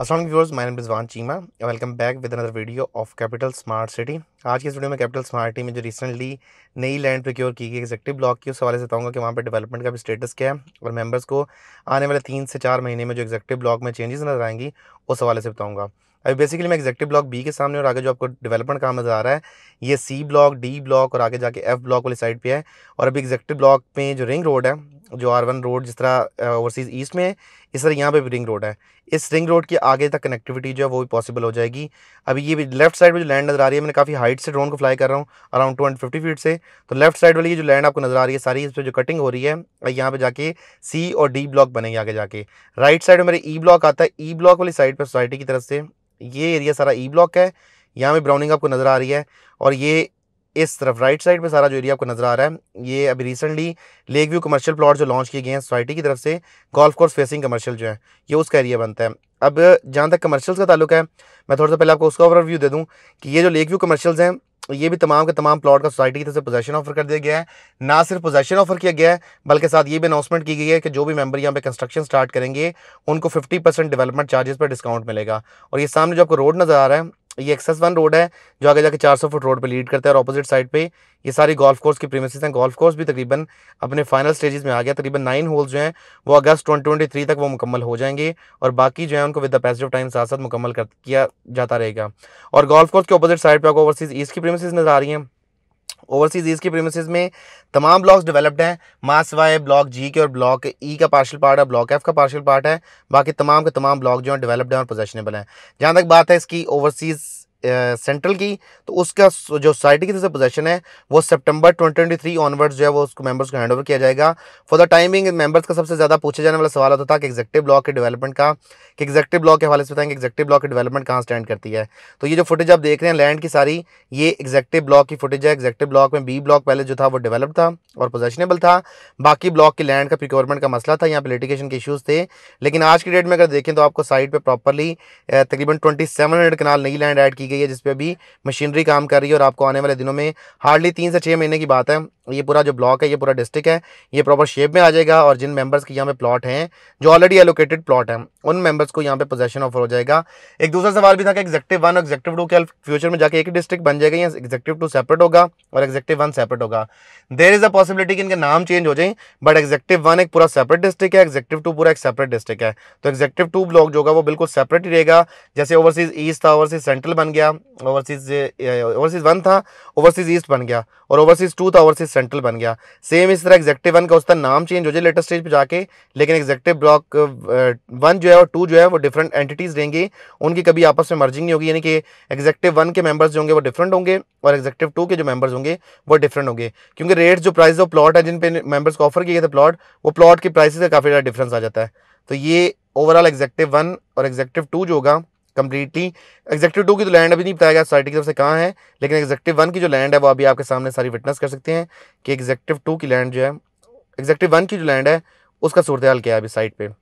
Aslam viewers my name Rizwan Cheema welcome back with another video of capital smart city आज के इस video में capital smart city में जो रिसेंटली नई लैंड प्रिक्योर की गई एग्जेक्टिव ब्लॉक की उस हवाले से बताऊँगा कि वहाँ पर डेवलपमेंट का भी स्टेटस क्या है और मेंबर्स को आने वाले तीन से चार महीने में जो एक्जेक्टिव ब्लॉक में चेंजेस नज़र आएँगी, उस हवाले से बताऊँगा। अभी बेसिकली मैं एग्जेक्टिव ब्लॉक बी के सामने और आगे जो आपको डेवलपमेंट काम नज़र आ रहा है, ये सी ब्लॉक डी ब्लॉक और आगे जाके एफ़ ब्लॉक वाली साइड पे है। और अभी एग्जेक्टिव ब्लॉक में जो रिंग रोड है, जो आर वन रोड जिस तरह ओवरसीज़ ईस्ट में है, इस तरह यहाँ पे भी रिंग रोड है। इस रिंग रोड की आगे तक कनेक्टिविटी जो है वो भी पॉसिबल हो जाएगी। अभी ये भी लेफ़्ट साइड में जो लैंड नज़र आ रही है, मैंने काफ़ी हाइट से ड्रोन को फ्लाई कर रहा हूँ around two hundred fifty feet से। तो लेफ़्ट साइड वाली ये जो लैंड आपको नज़र आ रही है, सारी इस पर जो कटिंग हो रही है यहाँ पर जाके सी और डी ब्लॉक बनेंगे आगे जाके। राइट साइड में मेरे ई ब्लॉक आता है ई ब्लॉक वाली साइड पर सोसाइटी की तरफ़ से। ये एरिया सारा ई ब्लॉक है। यहाँ पे ब्राउनिंग आपको नज़र आ रही है और ये इस तरफ़ राइट साइड पे सारा जो एरिया आपको नज़र आ रहा है, ये अभी recently lake view commercial plot जो लॉन्च किए गए हैं सोसाइटी की तरफ़ से गोल्फ कोर्स फेसिंग कमर्शियल जो है, ये उसका एरिया बनता है। अब जहाँ तक कमर्शियल्स का ताल्लुक है, मैं थोड़ा सा पहले आपको उसका ओवरव्यू दे दूँ कि ये जो लेक व्यू कमर्शियल्स हैं ये भी तमाम के तमाम प्लॉट का सोसाइटी की तरफ़ से पोजेशन ऑफ़र कर दिया गया है। ना सिर्फ़ पोजेशन ऑफ़र किया गया है, बल्कि साथ ये भी अनाउंसमेंट की गई है कि जो भी मेंबर यहाँ पे कंस्ट्रक्शन स्टार्ट करेंगे, उनको 50 परसेंट डेवलपमेंट चार्जेस पर डिस्काउंट मिलेगा। और ये सामने जो आपको रोड नज़र आ रहा है ये एक्सेस वन रोड है, जो आगे जाके 400 फुट रोड पे लीड करता है और अपोजिट साइड पे ये सारी गोल्फ कोर्स की प्रीमिसेस हैं। गोल्फ कोर्स भी तकरीबन अपने फाइनल स्टेजेस में आ गया। तकरीबन नाइन होल्स जो हैं, वो अगस्त ट्वेंटी तक वो मुकम्मल हो जाएँगे और बाकी जो है, उनको with the passage of time साथ साथ मुकम्मल कर किया जाता रहेगा। और गोल्फ कोर्स के अपोजिट साइड पर आपको ओवरसीज ईस्ट की प्रीमिसेस नज़र आ रही हैं। ओवरसीज ईस्ट के प्रीमिसेस में तमाम ब्लॉक्स डेवलप्ड हैं। मास सिवाए ब्लॉक जी के और ब्लॉक ई का पार्शल पार्ट है ब्लॉक एफ़ का पार्शल पार्ट है। बाकी तमाम के तमाम ब्लॉक जो है डेवलप्ड हैं और पोजेशनेबल हैं। जहाँ तक बात है इसकी ओवरसीज़ सेंट्रल की तो उसका जो सोसाइटी की तरफ़ से पोजेशन है, वो सितंबर 2023 ऑनवर्ड्स जो है, वो उसको मेंबर्स को हैंड ओवर किया जाएगा। फॉर द टाइमिंग मेंबर्स का सबसे ज़्यादा पूछे जाने वाला सवाल होता था कि एग्जेक्टिव ब्लॉक के डेवलपमेंट का, कि एग्जेक्टिव ब्लॉक के हवाले से बताएँगे एग्जेक्टिव ब्लॉक की डेवलपमेंट कहाँ स्टैंड करती है। तो ये जो फुटेज आप देख रहे हैं लैंड की सारी, ये एग्जेक्टिव ब्लॉक की फुटेज है। एग्जेक्टिव ब्लॉक में बी ब्लॉक पहले जो था, वो डेवलप था और पोजेशनेबल था। बाकी ब्लॉक की लैंड का प्रिक्योरमेंट का मसला था, यहाँ पर लिटिगेशन के इशूज़ थे। लेकिन आज की डेट में अगर देखें तो आपको साइड पर प्रॉपरली तकरीबन ट्वेंटी सेवन कनाल नई लैंड ऐड की गई है जिसपे अभी मशीनरी काम कर रही है और आपको आने वाले दिनों में हार्डली तीन से छः महीने की बात है। ये पूरा जो ब्लॉक है, ये पूरा डिस्ट्रिक्ट है, ये प्रॉपर शेप में आ जाएगा और जिन मेंबर्स के यहाँ पे प्लॉट हैं, जो ऑलरेडी एलोकेटेड प्लॉट हैं, उन मेंबर्स को यहाँ पे पोजेशन ऑफ़र हो जाएगा। एक दूसरा सवाल भी था कि एग्जेक्टिव वन और टू के फ्यूचर में जाके एक ही डिस्ट्रिक्ट बन जाएगा या एग्जेक्टिव टू सेपरेट होगा और एग्जेक्टिव वन सेपरेट होगा? देर इज़ अ पॉसिबिलिटी कि इनके नाम चेंज हो जाए बट एग्जेक्टिव वन एक पूरा सेपरेट डिस्ट्रिक्ट है एग्जेक्टिव टू पूरा एक सेपरेट डिस्ट्रिक्ट है। तो एग्जेक्टिव टू ब्लॉक जो होगा, वो बिल्कुल सेपरेट ही रहेगा। जैसे ओवरसीज ईस्ट था ओवरसीज सेंट्रल बन गया ओवरसीज ओवरसीज वन था ओवरसीज ईस्ट बन गया और ओवरसीज टू था ओवरसीज सेंट्रल बन गया। सेम इस तरह एग्जेक्टिव वन का उसका नाम चेंज हो जाए लेटेस्ट स्टेज पे जाके, लेकिन एग्जेक्टिव ब्लॉक वन जो है और टू जो है वो डिफरेंट एंटिटीज़ रहेंगे उनकी कभी आपस में मर्जिंग नहीं होगी, यानी कि एग्जेक्टिव वन के मेंबर्स जो होंगे वो डिफरेंट होंगे और एग्जेक्टिव टू के जो मेंबर्स होंगे वो डिफरेंट होंगे। क्योंकि रेट जो प्राइस ऑफ़ प्लॉट है जिन पे मेंबर्स को ऑफ़र किए थे प्लॉट वो प्लॉट की प्राइस का काफ़ी ज़्यादा डिफरेंस आ जाता है। तो ये ओवरऑल एग्जेक्टिव वन और एग्जेक्टिव टू जो होगा कंप्लीटली एग्जेक्टिव टू की तो लैंड अभी नहीं बताया गया सोसाइटी की तरफ़ से कहाँ है, लेकिन एग्जेक्टिव वन की जो लैंड है, वो अभी आपके सामने सारी विटनेस कर सकते हैं कि एग्जेक्टिव टू की लैंड जो है एग्जेक्टिव वन की जो लैंड है, उसका सूरत हाल क्या है अभी साइड पर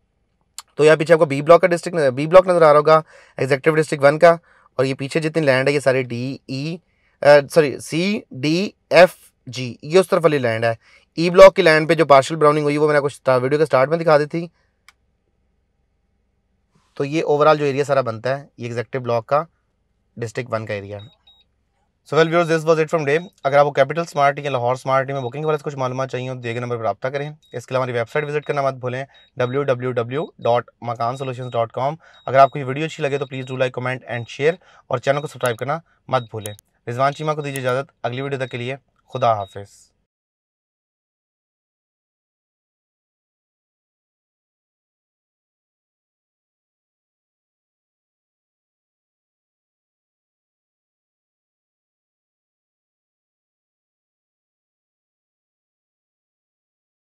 तो यहाँ पीछे आपको बी ब्लॉक का डिस्ट्रिक्ट बी ब्लॉक नज़र आ रहा होगा एग्जेक्टिव डिस्ट्रिक्ट वन का, और ये पीछे जितनी लैंड है, ये सारे D E sorry C D F G ये उस तरफ़ वाली लैंड है। ई e ब्लॉक की लैंड पे जो पार्शल ब्राउनिंग हुई, वो मैंने कुछ वीडियो के स्टार्ट में दिखा दी थी। तो ये ओवरऑल जो एरिया सारा बनता है, ये एग्जेक्टिव ब्लॉक का डिस्ट्रिक्ट वन का एरिया है। So well viewers this was it from day अगर आपको कैपिटल स्मार्ट या लाहौर स्मार्ट में बुकिंग वाले कुछ मालूम चाहिए तो गए नंबर पर रब्ता करें। इसके अलावा हमारी वेबसाइट विज़िट करना मत भूलें W W W dot Makaan solution dot com अगर आपको ये वीडियो अच्छी लगे तो please do like comment and share और चैनल को सब्सक्राइब करना मत भूलें। रिजवान चीमा को दीजिए इजाज़त। अगली वीडियो तक के लिए खुदा हाफिज़।